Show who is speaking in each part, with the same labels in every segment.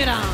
Speaker 1: it
Speaker 2: on.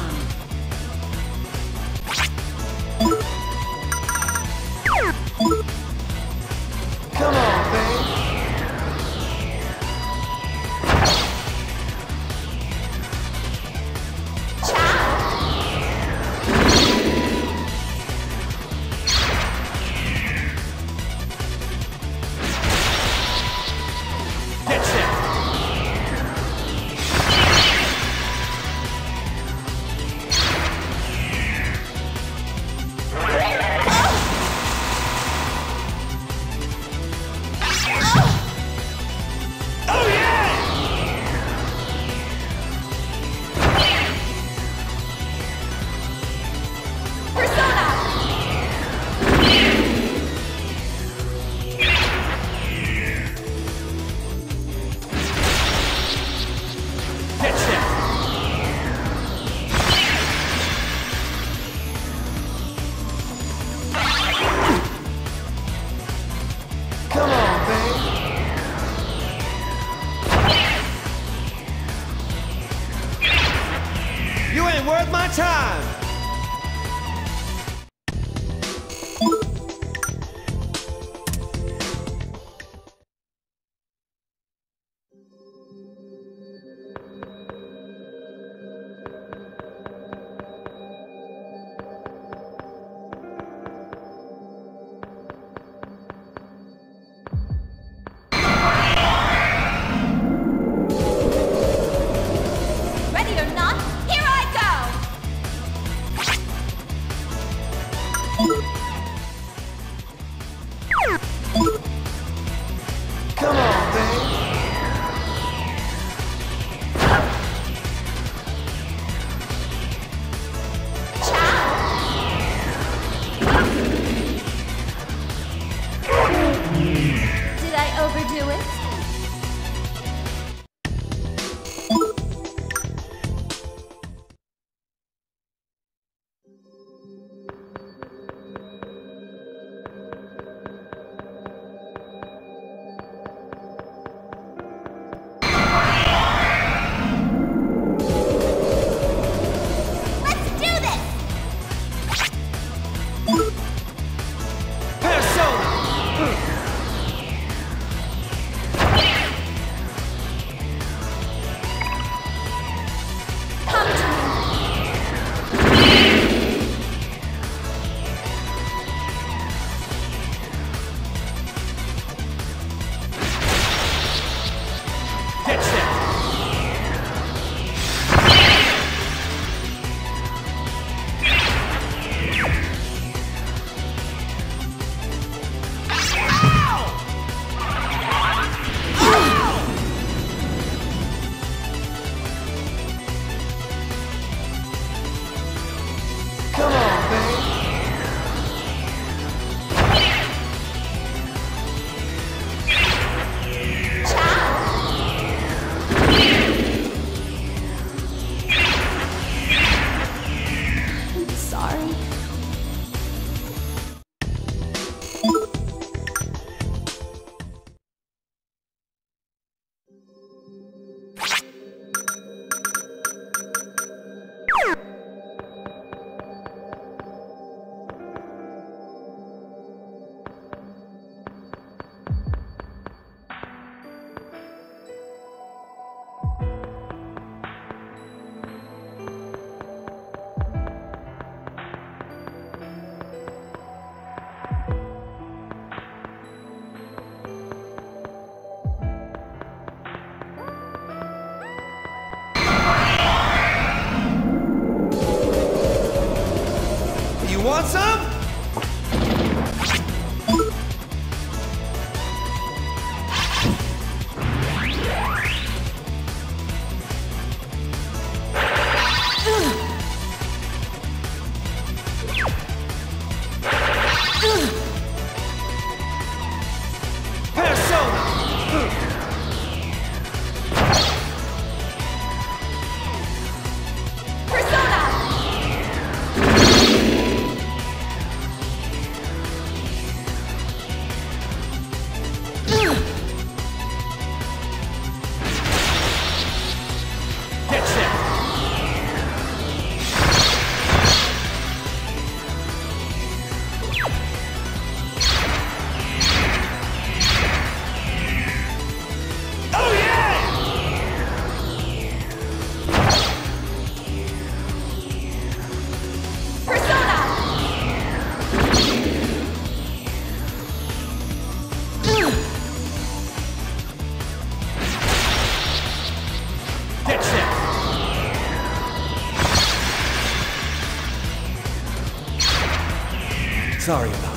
Speaker 3: Sorry
Speaker 4: about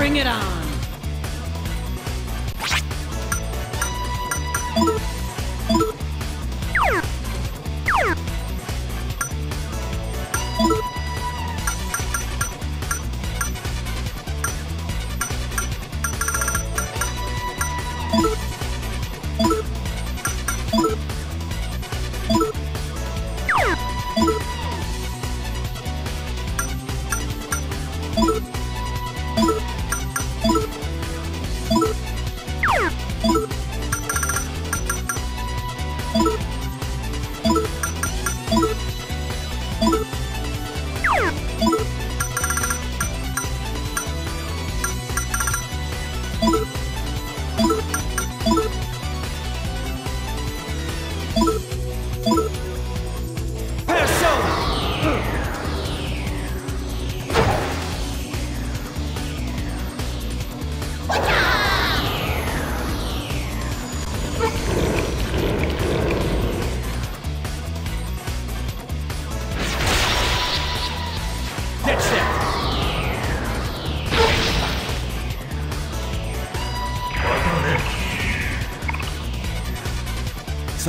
Speaker 4: Bring it
Speaker 5: on.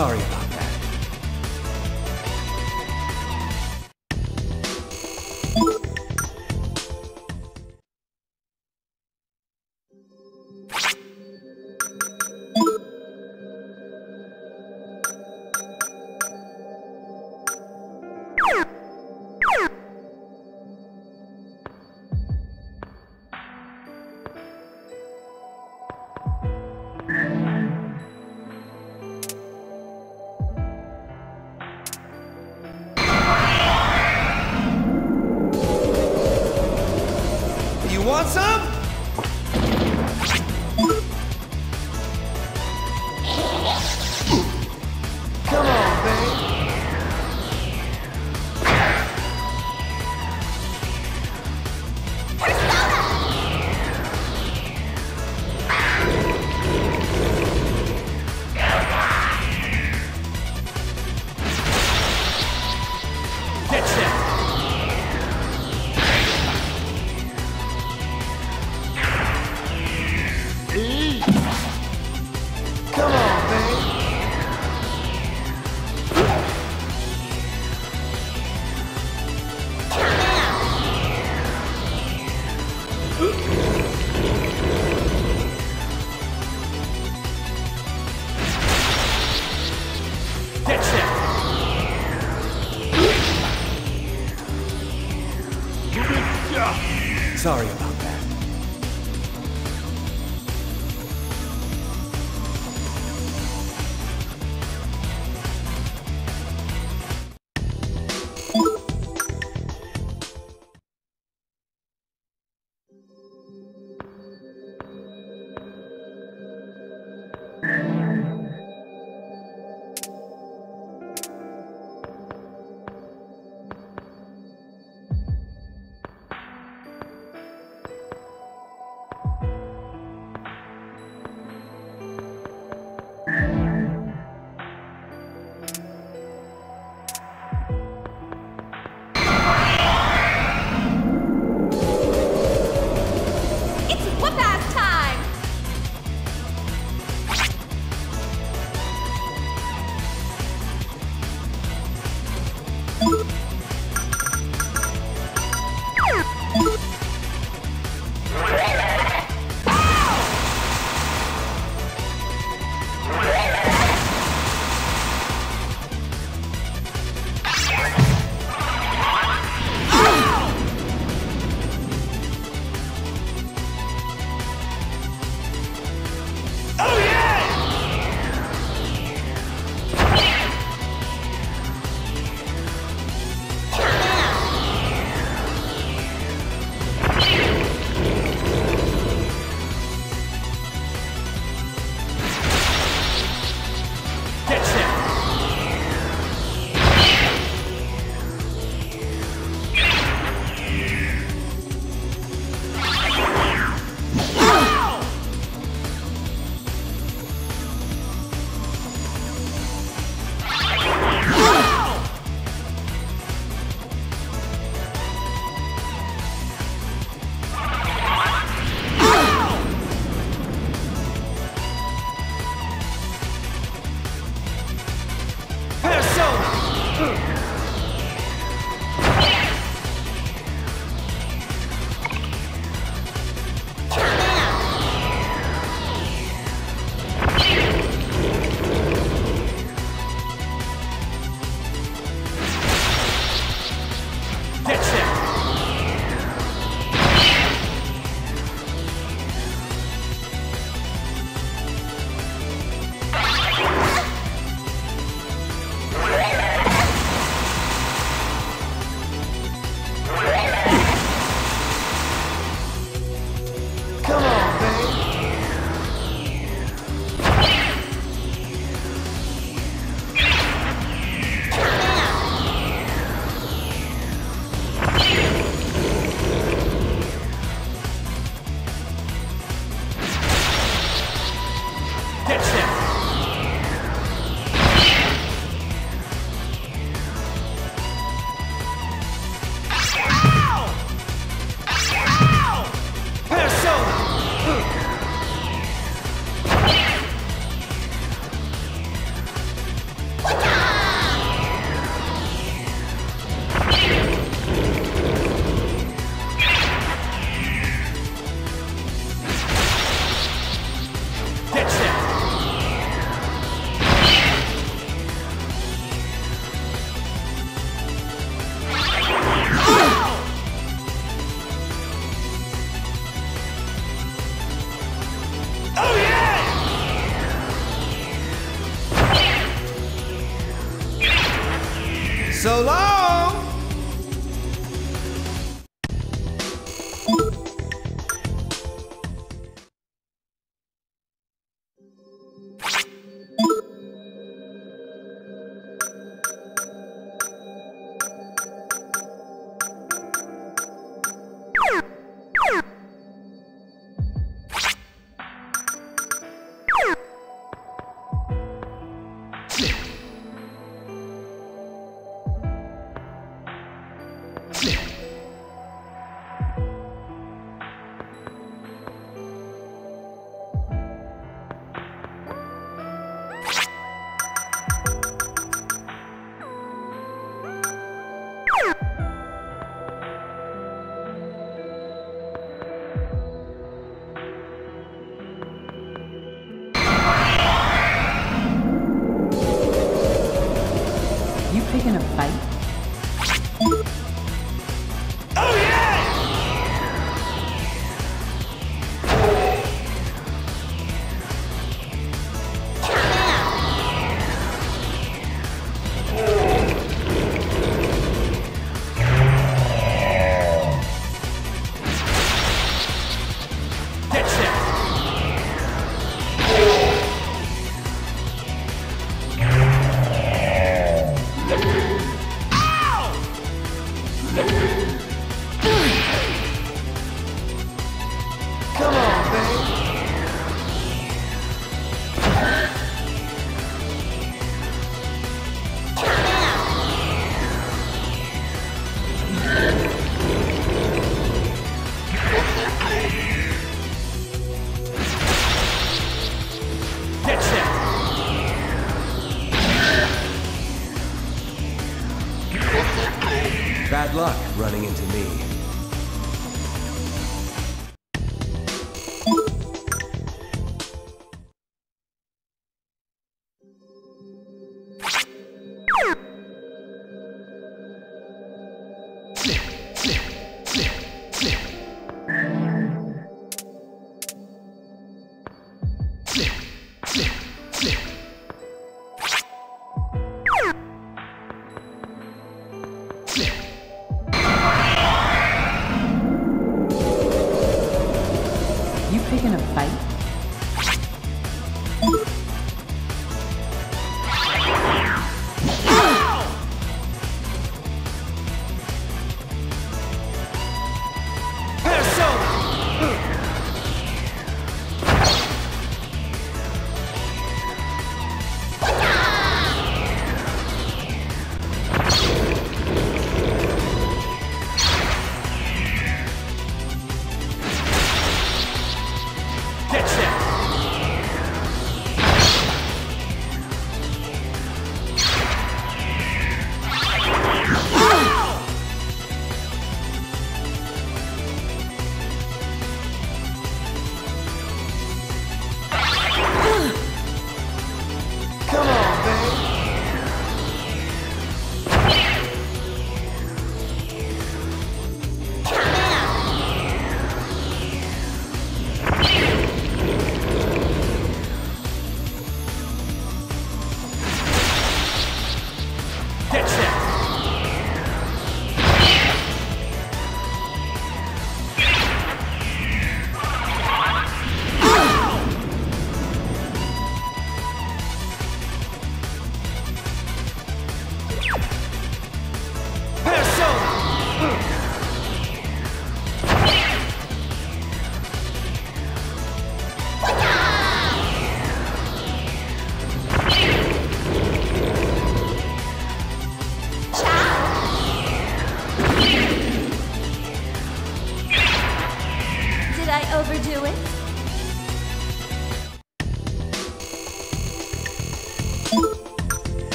Speaker 5: Sorry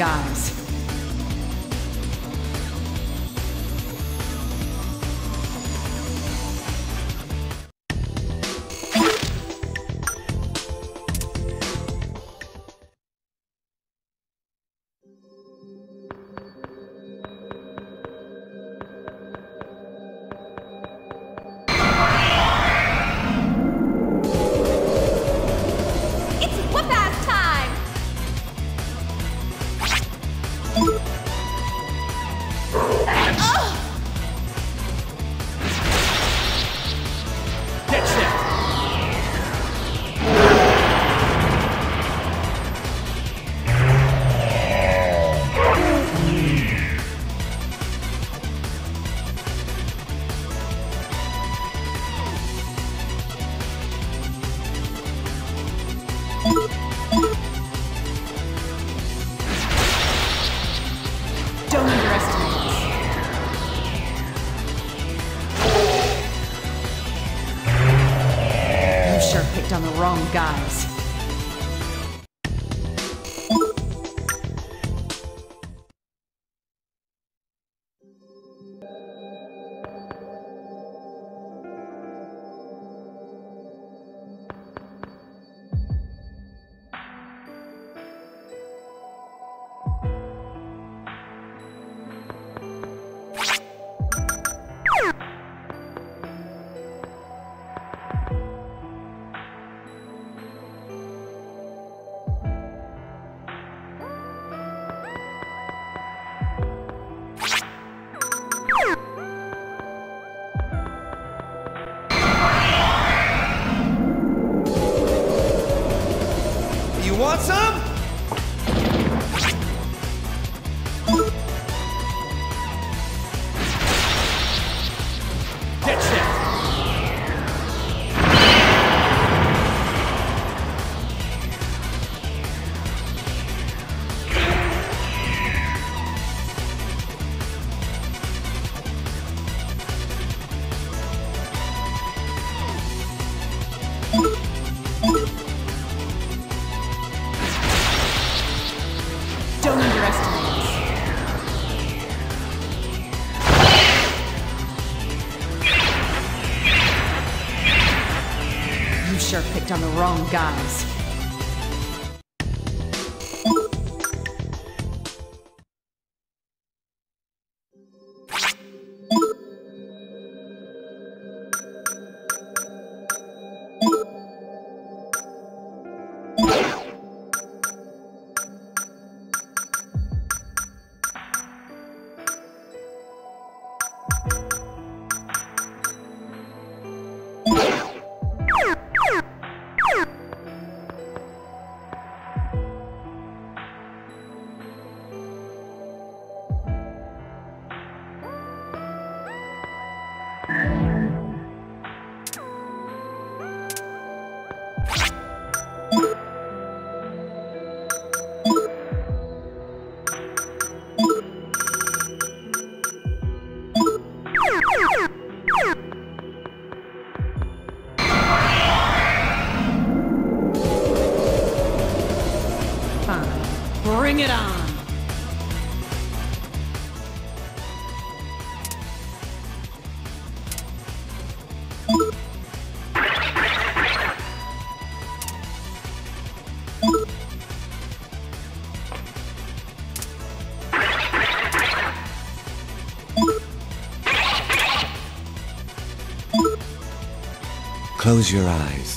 Speaker 2: on
Speaker 5: some?
Speaker 2: Wrong guys.
Speaker 5: Close your eyes.